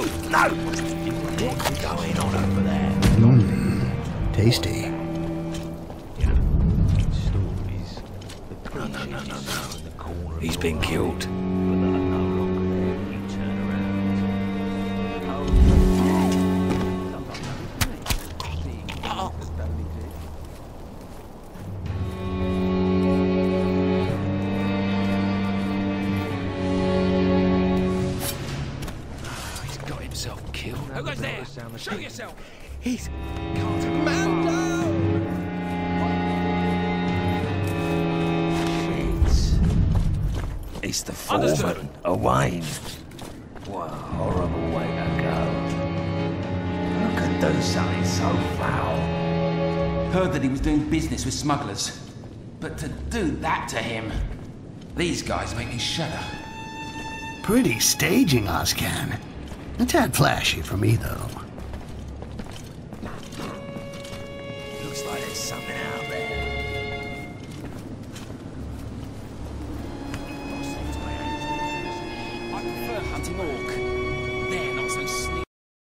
no! What's going on over there? Mmm, tasty. No, no, no, no, no. He's been killed. He's got himself killed. Who goes there? Show yourself! He's... It's the foreman, Owain. What a horrible way to go. Who could do something so foul? Heard that he was doing business with smugglers. But to do that to him, these guys make me shudder. Pretty staging, Ozcan. A tad flashy for me, though. Looks like there's something out there. I prefer hunting orc.